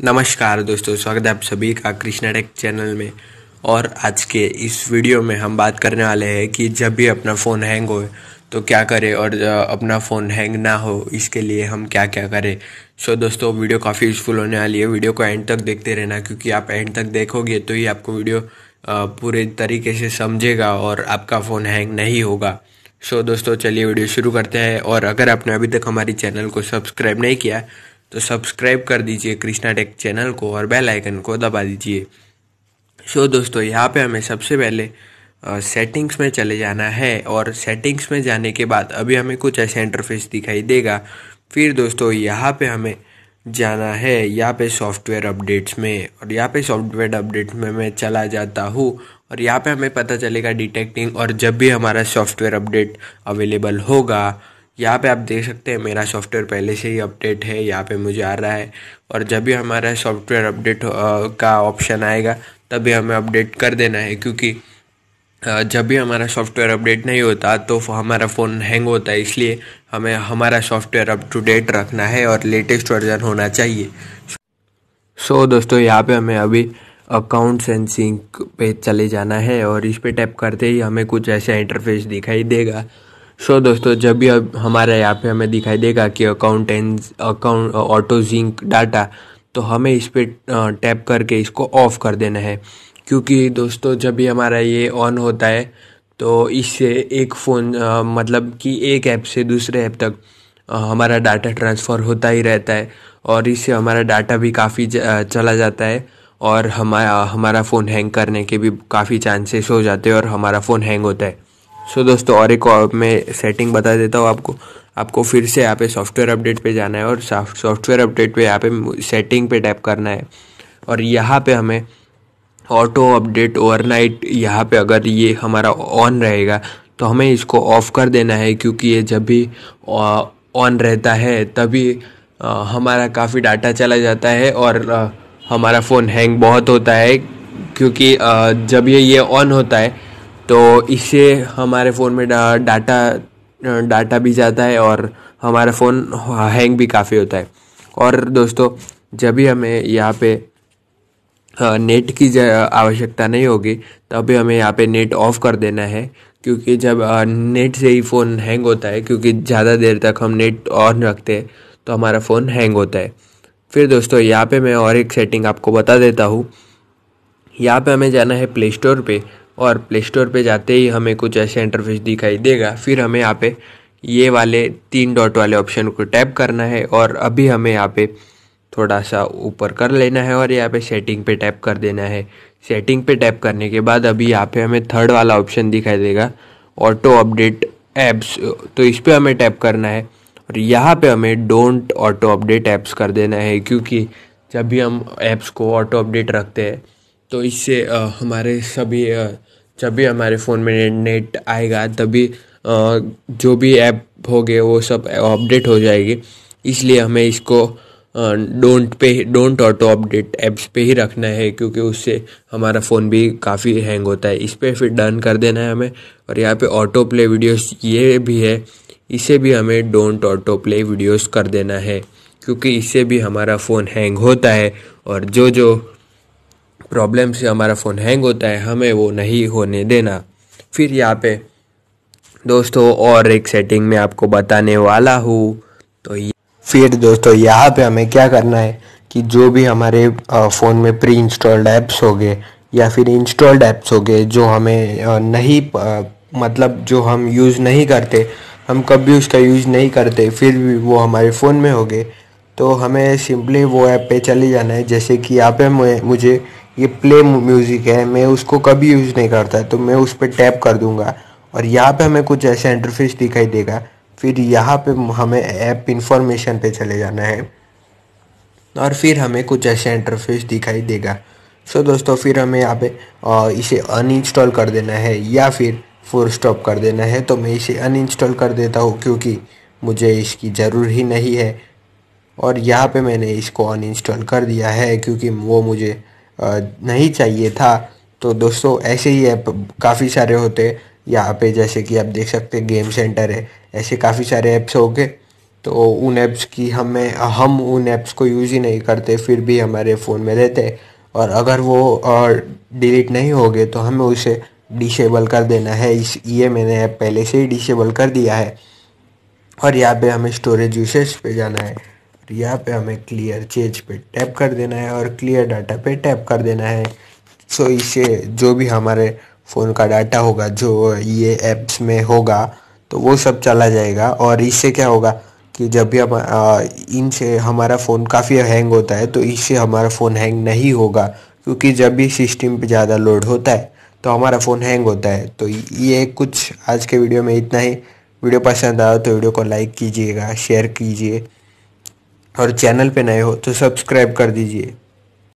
नमस्कार दोस्तों, स्वागत है आप सभी का कृष्णा टेक चैनल में। और आज के इस वीडियो में हम बात करने वाले हैं कि जब भी अपना फ़ोन हैंग हो तो क्या करें और अपना फ़ोन हैंग ना हो, इसके लिए हम क्या क्या करें। सो दोस्तों, वीडियो काफ़ी यूज़फुल होने वाली है। वीडियो को एंड तक देखते रहना, क्योंकि आप एंड तक देखोगे तो ही आपको वीडियो पूरे तरीके से समझेगा और आपका फ़ोन हैंग नहीं होगा। सो दोस्तों, चलिए वीडियो शुरू करते हैं। और अगर आपने अभी तक हमारी चैनल को सब्सक्राइब नहीं किया तो सब्सक्राइब कर दीजिए कृष्णा टेक चैनल को और बेल आइकन को दबा दीजिए। सो so, दोस्तों यहाँ पे हमें सबसे पहले सेटिंग्स में चले जाना है और सेटिंग्स में जाने के बाद अभी हमें कुछ ऐसा इंटरफेस दिखाई देगा। फिर दोस्तों यहाँ पे हमें जाना है यहाँ पे सॉफ्टवेयर अपडेट्स में और यहाँ पे सॉफ्टवेयर अपडेट्स में मैं चला जाता हूँ और यहाँ पे हमें पता चलेगा डिटेक्टिंग और जब भी हमारा सॉफ्टवेयर अपडेट अवेलेबल होगा यहाँ पे आप देख सकते हैं मेरा सॉफ्टवेयर पहले से ही अपडेट है यहाँ पे मुझे आ रहा है। और जब भी हमारा सॉफ्टवेयर अपडेट का ऑप्शन आएगा तभी हमें अपडेट कर देना है क्योंकि जब भी हमारा सॉफ्टवेयर अपडेट नहीं होता तो हमारा फ़ोन हैंग होता है इसलिए हमें हमारा सॉफ्टवेयर अप टू डेट रखना है और लेटेस्ट वर्जन होना चाहिए। सो so, दोस्तों यहाँ पे हमें अभी अकाउंट सेंसिंग पे चले जाना है और इस पे टैप करते ही हमें कुछ ऐसा इंटरफेस दिखाई देगा। सो so, दोस्तों जब भी अब हमारे यहाँ पे हमें दिखाई देगा कि account and account auto sync data तो हमें इस पर टैप करके इसको ऑफ़ कर देना है। क्योंकि दोस्तों जब भी हमारा ये ऑन होता है तो इससे एक फ़ोन मतलब कि एक ऐप से दूसरे ऐप तक हमारा डाटा ट्रांसफ़र होता ही रहता है। और इससे हमारा डाटा भी काफ़ी चला जाता है। और हमारा हमारा फ़ोन हैंग करने के भी काफ़ी चांसेस हो जाते हैं और हमारा फ़ोन हैंग होता है। सो दोस्तों, और एक मैं सेटिंग बता देता हूँ आपको। आपको फिर से यहाँ पे सॉफ्टवेयर अपडेट पे जाना है और सॉफ्टवेयर अपडेट पे यहाँ पे सेटिंग पे टैप करना है। और यहाँ पे हमें ऑटो अपडेट ओवरनाइट यहाँ पे अगर ये हमारा ऑन रहेगा तो हमें इसको ऑफ़ कर देना है क्योंकि ये जब भी ऑन रहता है, तभी हमारा काफ़ी डाटा चला जाता है और हमारा फ़ोन हैंग बहुत होता है क्योंकि जब ये ये ऑन होता है तो इससे हमारे फ़ोन में डा, डाटा डाटा भी जाता है और हमारा फ़ोन हैंग भी काफ़ी होता है। और दोस्तों जब भी हमें यहाँ पे नेट की आवश्यकता नहीं होगी तभी हमें यहाँ पे नेट ऑफ़ कर देना है क्योंकि जब नेट से ही फ़ोन हैंग होता है क्योंकि ज़्यादा देर तक हम नेट ऑन रखते हैं तो हमारा फ़ोन हैंग होता है। फिर दोस्तों यहाँ पे मैं और एक सेटिंग आपको बता देता हूँ। यहाँ पे हमें जाना है प्ले स्टोर पर और प्ले स्टोर पर जाते ही हमें कुछ ऐसे इंटरफेस दिखाई देगा। फिर हमें यहाँ पे ये वाले तीन डॉट वाले ऑप्शन को टैप करना है और अभी हमें यहाँ पे थोड़ा सा ऊपर कर लेना है और यहाँ पे सेटिंग पे टैप कर देना है। सेटिंग पे टैप करने के बाद अभी यहाँ पे हमें थर्ड वाला ऑप्शन दिखाई देगा ऑटो अपडेट ऐप्स तो इस पर हमें टैप करना है और यहाँ पे हमें डोंट ऑटो अपडेट ऐप्स कर देना है क्योंकि जब भी हम ऐप्स को ऑटो अपडेट रखते हैं तो इससे हमारे सभी जब भी हमारे फ़ोन में नेट आएगा, तभी जो भी ऐप हो गए वो सब अपडेट हो जाएगी। इसलिए हमें इसको don't pay, don't auto update apps पे ही रखना है, क्योंकि उससे हमारा फ़ोन भी काफ़ी हैंग होता है। इस पर फिर डन कर देना है हमें। और यहाँ पे ऑटो प्ले वीडियोस ये भी है, इसे भी हमें डोंट ऑटो प्ले वीडियोस कर देना है, क्योंकि इससे भी हमारा फ़ोन हैंग होता है। और जो जो प्रॉब्लम से हमारा फ़ोन हैंग होता है, हमें वो नहीं होने देना। फिर यहाँ पे, दोस्तों, और एक सेटिंग में आपको बताने वाला हूँ। तो फिर दोस्तों, यहाँ पे हमें क्या करना है कि जो भी हमारे फ़ोन में प्री इंस्टॉल्ड ऐप्स हो गए, या फिर इंस्टॉल्ड ऐप्स हो गए, जो हमें नहीं मतलब जो हम यूज़ नहीं करते, हम कभी उसका यूज़ नहीं करते, फिर भी वो हमारे फ़ोन में हो गए तो हमें सिंपली वो ऐप पे चले जाना है। जैसे कि यहाँ पे मुझे ये प्ले म्यूज़िक है, मैं उसको कभी यूज़ नहीं करता तो मैं उस पर टैप कर दूँगा। और यहाँ पे हमें कुछ ऐसा इंटरफेस दिखाई देगा। फिर यहाँ पे हमें ऐप इन्फॉर्मेशन पे चले जाना है। और फिर हमें कुछ ऐसा इंटरफेस दिखाई देगा। सो दोस्तों, फिर हमें यहाँ पे इसे अनइंस्टॉल कर देना है या फिर फोर स्टॉप कर देना है। तो मैं इसे अनइंस्टॉल कर देता हूँ क्योंकि मुझे इसकी ज़रूर ही नहीं है। और यहाँ पे मैंने इसको अनइंस्टॉल कर दिया है क्योंकि वो मुझे नहीं चाहिए था। तो दोस्तों, ऐसे ही ऐप काफ़ी सारे होते यहाँ पे जैसे कि आप देख सकते हैं गेम सेंटर है। ऐसे काफ़ी सारे ऐप्स हो गए। तो उन ऐप्स की हमें, हम उन ऐप्स को यूज़ ही नहीं करते, फिर भी हमारे फ़ोन में रहते और अगर वो डिलीट नहीं हो गए तो हमें उसे डिसेबल कर देना है। इस, ये मैंने ऐप पहले से ही डिसेबल कर दिया है। और यहाँ पे हमें स्टोरेज यूसेज पे जाना है। यहाँ पे हमें क्लियर चेंज पे टैप कर देना है और क्लियर डाटा पे टैप कर देना है। सो इससे जो भी हमारे फ़ोन का डाटा होगा, जो ये ऐप्स में होगा तो वो सब चला जाएगा। और इससे क्या होगा कि जब भी हम इनसे हमारा फ़ोन काफ़ी हैंग होता है तो इससे हमारा फ़ोन हैंग नहीं होगा। क्योंकि जब भी सिस्टम पे ज़्यादा लोड होता है तो हमारा फ़ोन हैंग होता है। तो ये कुछ आज के वीडियो में इतना ही। वीडियो पसंद आया तो वीडियो को लाइक कीजिएगा शेयर कीजिए। और चैनल पे नए हो तो सब्सक्राइब कर दीजिए।